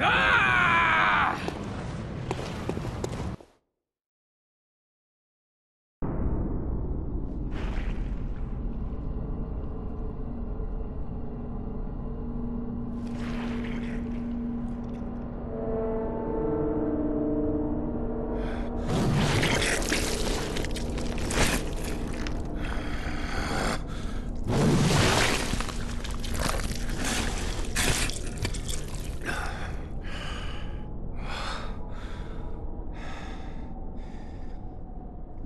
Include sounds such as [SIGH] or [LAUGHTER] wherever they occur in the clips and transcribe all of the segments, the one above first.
Ah!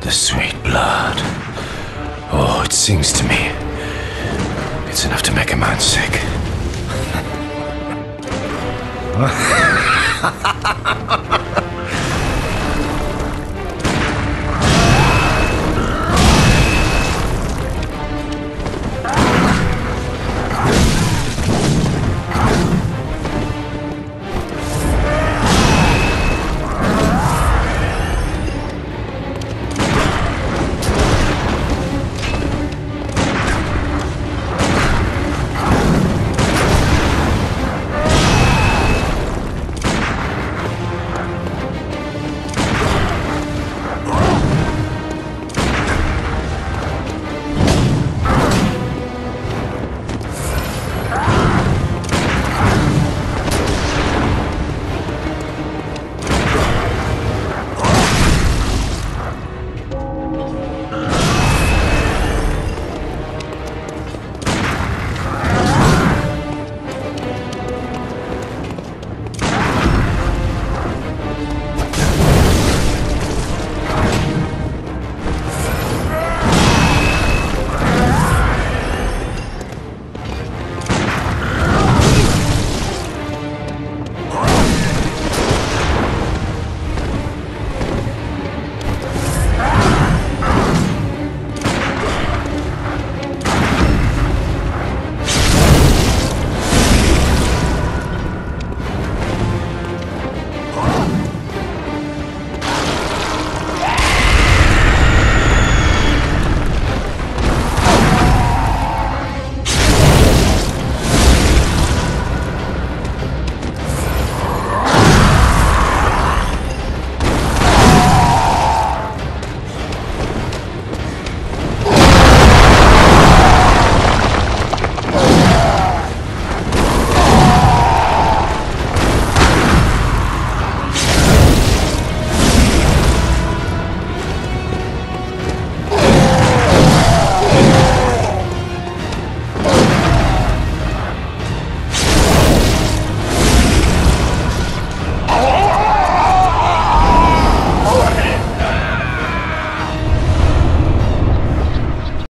The sweet blood. Oh, it sings to me. It's enough to make a man sick. [LAUGHS]